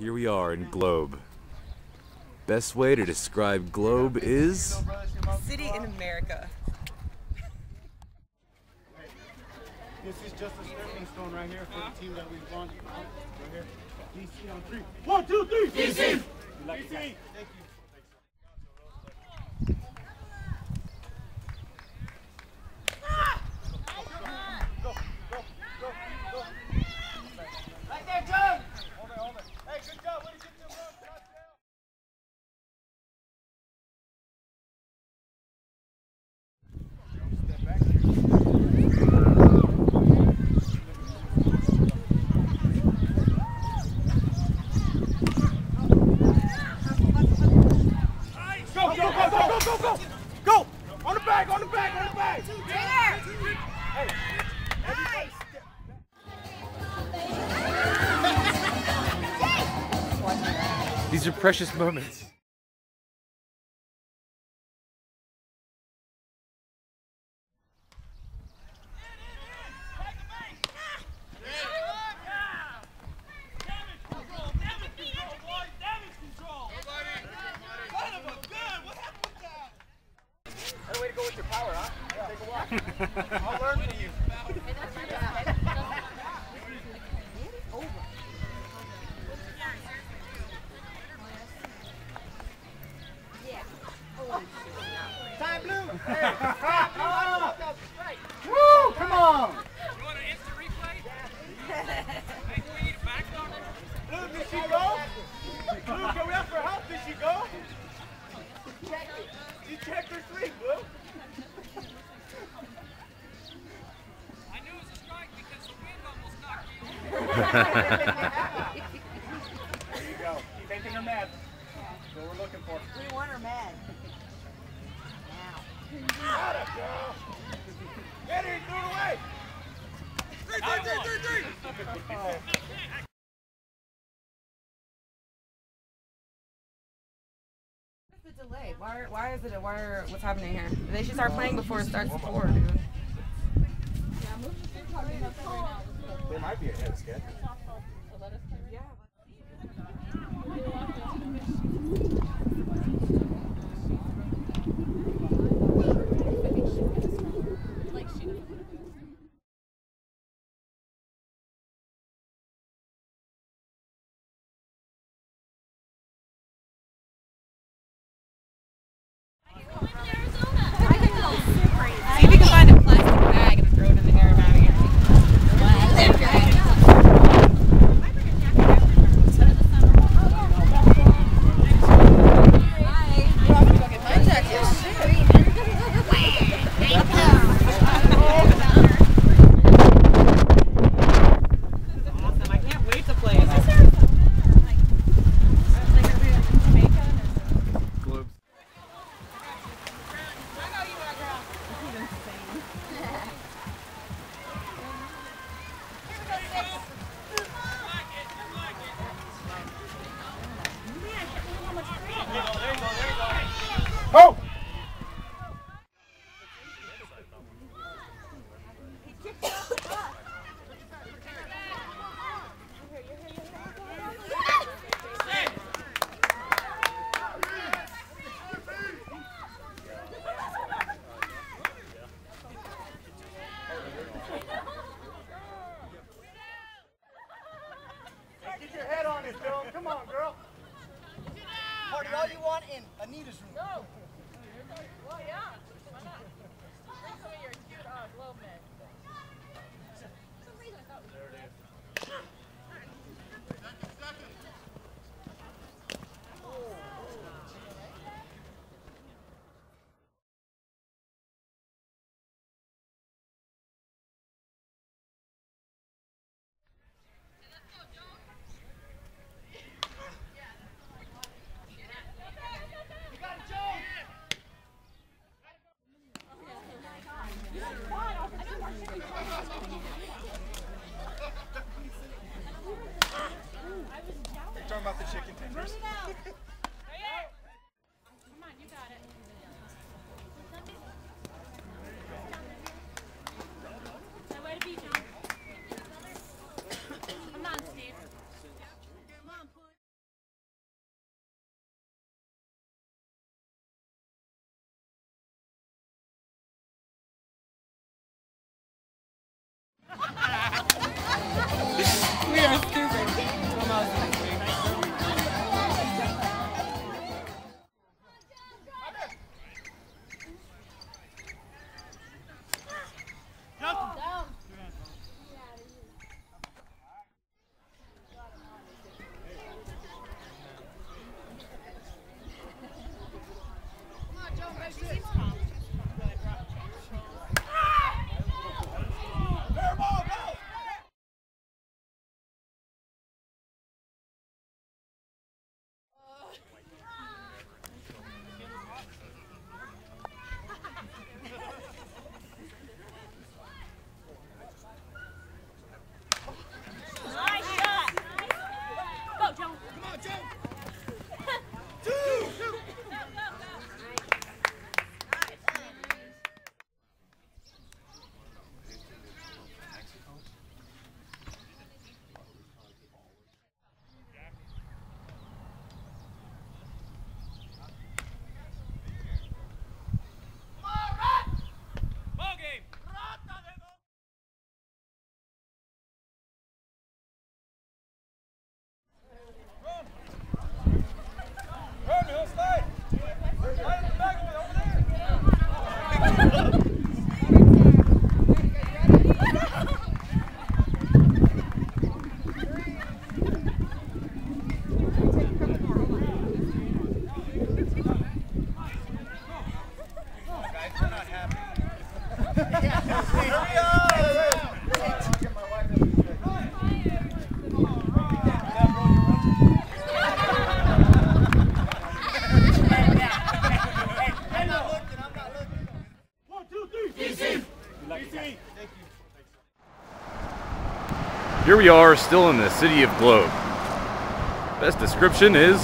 Here we are in Globe. Best way to describe Globe is City in America. This is just a stepping stone right here for the team that we want. Right here. DC on three. One, two, three. DC. DC. Thank you. Right there, John. Hold it, hold it. Hey, good job. Way to get them up. Touchdown. Step back. Go, go, go, go, go, go, go! Go! On the back, on the back, on the back! Hey, these are precious moments. Better way to go power, huh? Take a walk. Time blue. Hey. Woo! Come on. Blue, did she go? Blue, can we ask for help? Did she go? She checked her sleep, Blue. There you go. Keep making her mad. That's what we're looking for. We want her mad. Got it, girl. Get it, throw it away. Three, three, three, three, three. What's the delay? Why, why is it? Why are, what's happening here? They should start playing before it starts the four, dude. They might be ahead of schedule. See Go! party all you want in Anita's room. No. Well, yeah. Why not? Bring some of your cute uh, globe men. For some. the chicken tenders. Run it out. Come on, you got it. Come on, Steve. We are Here we are, still in the city of Globe. Best description is